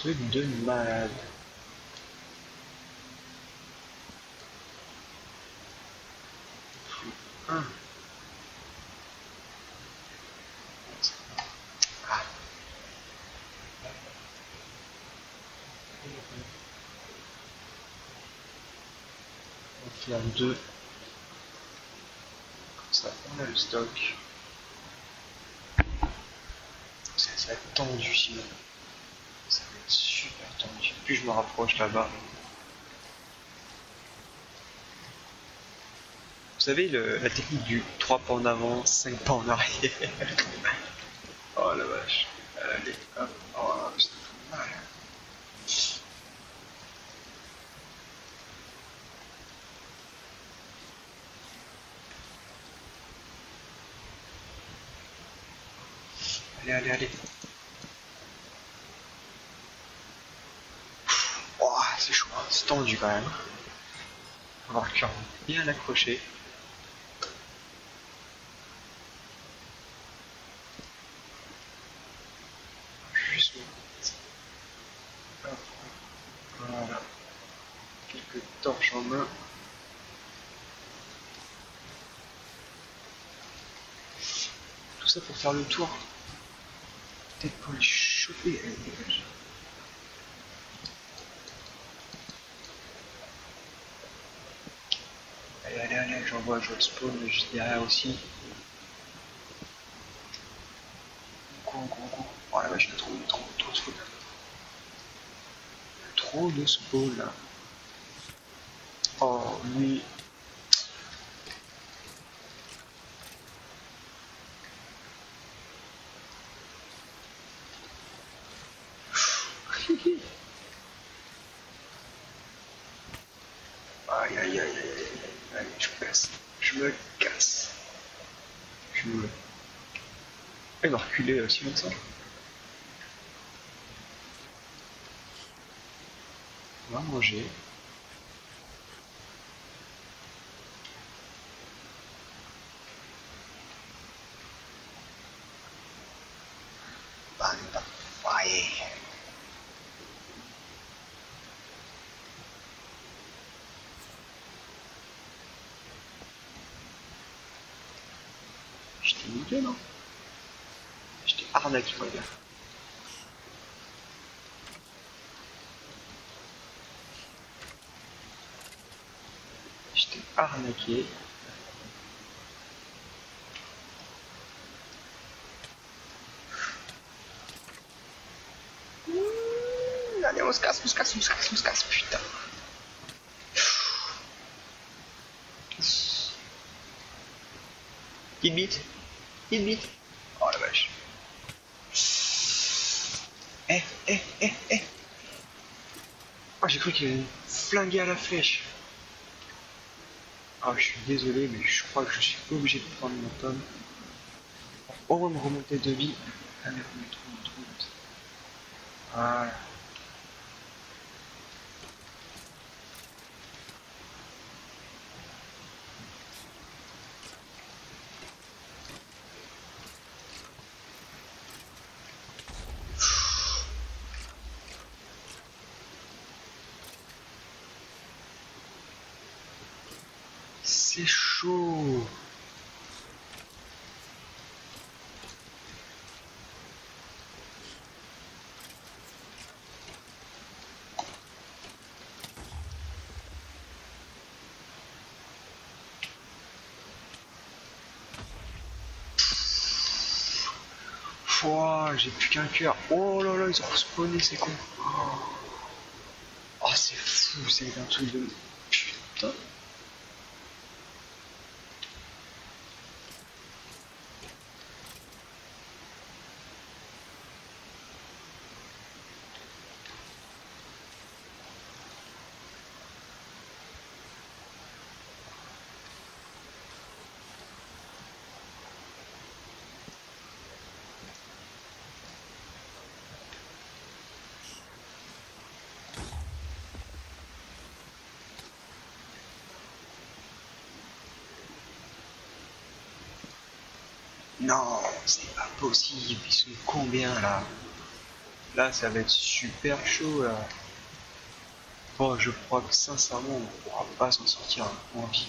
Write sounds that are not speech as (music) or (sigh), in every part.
truc de malade. Ah. On deux. Comme ça, on a le stock. Ça, ça tendu sinon. Être super tendu. Plus je me rapproche là-bas. Vous savez la technique du 3 pas en avant, 5 pas en arrière. (laughs) oh la vache. Allez, hop. Oh, c'est pas mal. Allez, allez, allez. Oh, c'est chaud, hein. c'est tendu quand même. On va bien accroché. Juste Voilà. Quelques torches en main. Tout ça pour faire le tour. Peut-être pour les choper. Allez, allez, allez, j'en vois, je vois le spawn juste derrière aussi. Go, go. Oh la vache, il y a trop, trop, trop de spawn. Trop de spawn là. Oh, lui. Aïe aïe aïe aïe aïe. Allez, je me casse. Je me casse. Je me. Ah, il m'a reculé On va manger. Je t'ai niqué, non? Arnaqué, mon gars. Je t'ai arnaqué. Mmh, Allez, on se casse, on se casse, on se casse, on se casse, putain. Hit beat. Hit beat. Oh la vache. Eh, Oh, j'ai cru qu'il allait flinguer à la flèche. Ah, je suis désolé, mais je crois que je suis obligé de prendre mon tome. Au moins me remonter de vie. C'est chaud. J'ai plus qu'un cœur. Oh là là, ils ont respawné, c'est con. Oh, c'est fou, c'est un truc de. Putain. Non, c'est pas possible. Ils sont combien là? Là, ça va être super chaud là. Bon, je crois que sincèrement, on ne pourra pas s'en sortir en vie.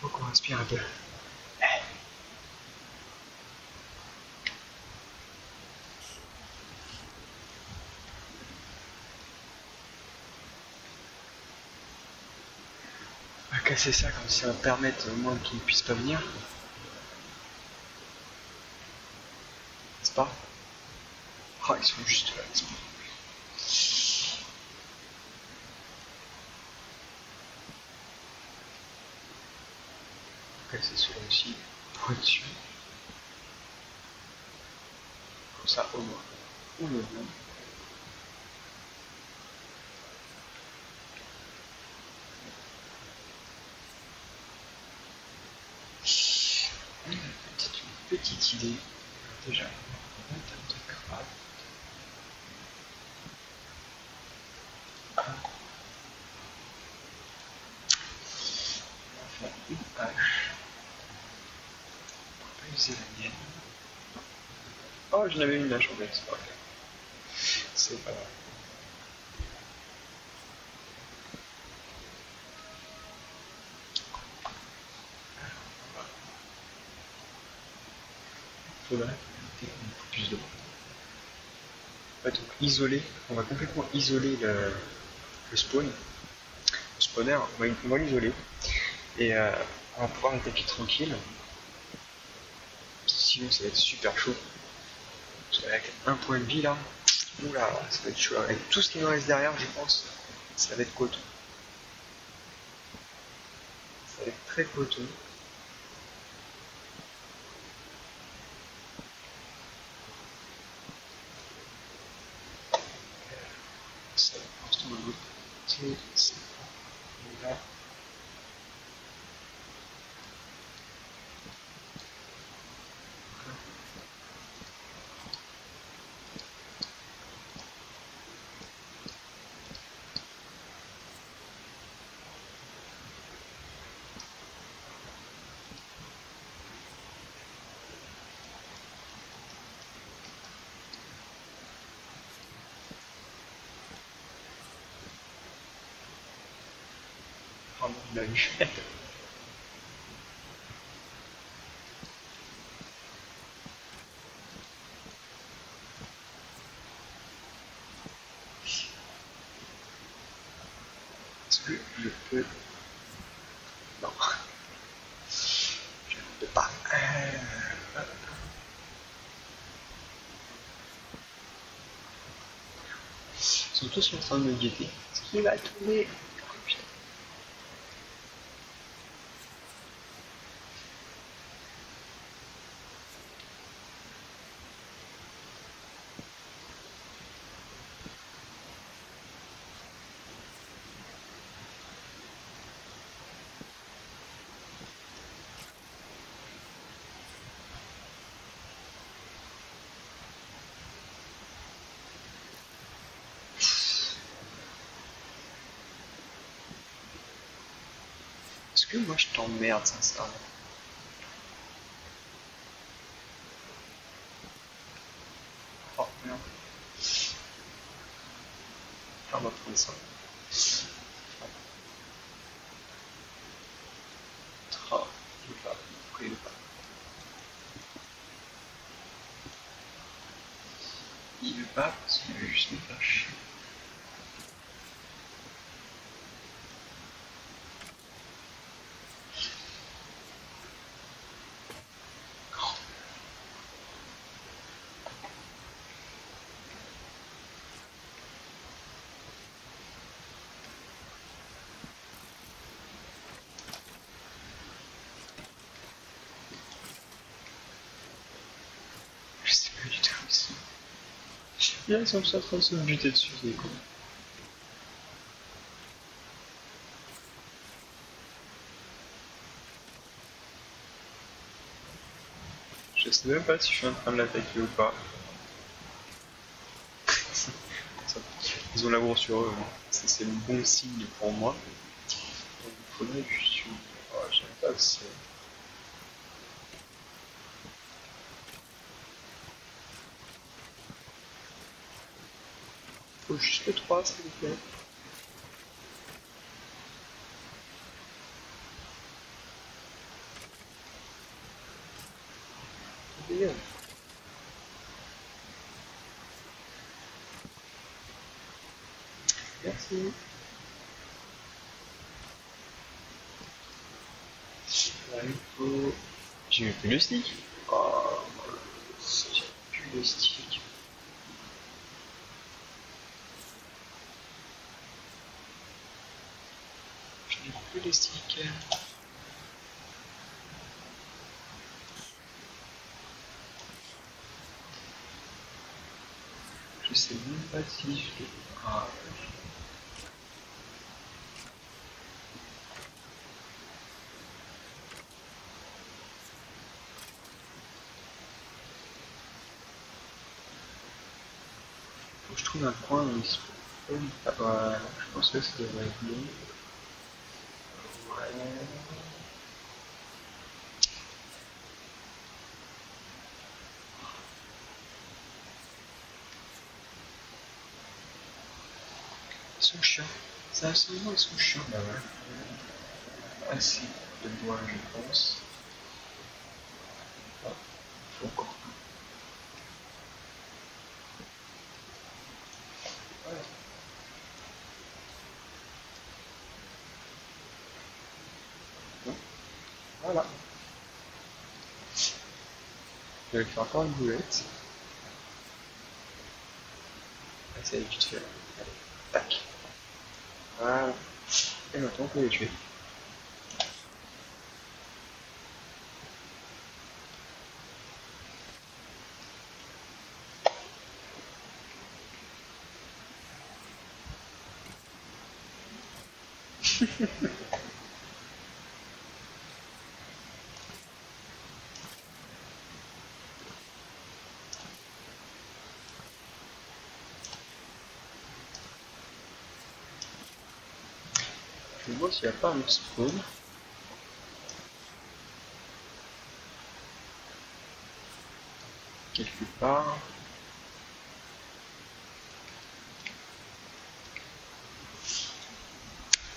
Faut qu'on respire un peu. On va casser ça comme ça va permettre au moins qu'ils ne puissent pas venir. N'est-ce pas? Ah, ils sont juste là. Aussi pour être sûr. Comme ça, au moins, on le voit. Peut-être une petite idée. Déjà, on va mettre de crabe. On va faire une hache. La mienne. Oh, j'en avais une hache en fait, c'est pas grave. Mettre beaucoup plus d'eau. Ouais, donc isoler, on va complètement isoler le, le spawn, le spawner, on va, on va l'isoler et euh, on va pouvoir attaquer tranquille. Ça va être super chaud. Parce qu'avec un point de vie là, oula, ça va être chaud. Avec tout ce qui nous reste derrière, je pense, ça va être coton. Ça va être très coton. Ça, on va noter ça. Là. Il a eu. Est-ce que je peux... Non. Je ne peux pas. Euh, Ils sont tous en train de me guetter. Est-ce qu'il va tomber? que moi je t'emmerde sincèrement Oh merde. On va prendre ça. Oh, il est pas, il pas. Il parce qu'il veut juste me faire chier. Ils sont en train de se buter dessus, c'est con. Je sais même pas si je suis en train de l'attaquer ou pas. Ils ont l'amour sur eux, hein. C'est le bon signe pour moi. Donc, je suis. Oh, j'aime pas que juste le 3, s'il vous plaît. Bien. Merci. Là, il faut... J'ai mis plus le stick. Oh, j'ai plus le stick. Je sais même pas si je. Ah, je trouve un coin où il se. Ah, voilà, je pense que ça devrait. Ouais. Ils sont chiants. Ça, absolument, ils sont chiants. Ouais. Assez de bois, je pense. Ah, faut encore. Voilà. Voilà. Je vais faire encore une boulette. Ah, ça y est, vite fait. Allez, tac. Voilà. Et maintenant, on peut les tuer. Je vois s'il n'y a pas un spawn. Quelque part.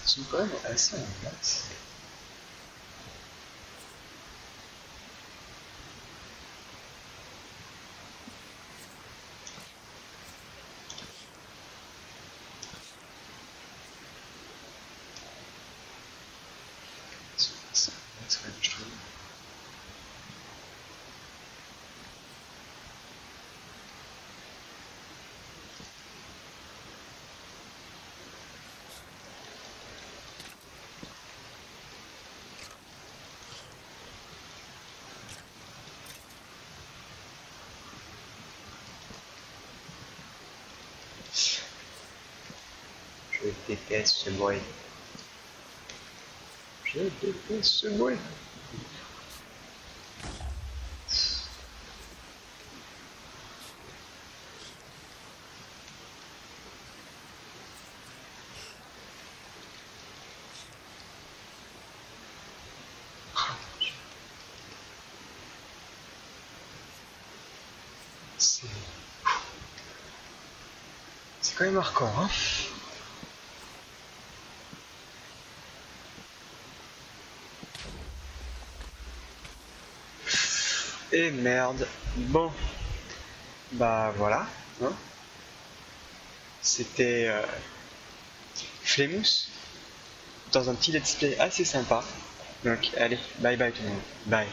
Ils sont quand même assez en place. Je déteste ce bruit. Je déteste ce bruit. C'est quand même marquant, hein. Et merde. Bon. Bah voilà. Hein C'était euh, dans un petit let's play assez sympa. Donc allez, bye bye tout le monde. Bye.